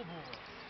uncomfortable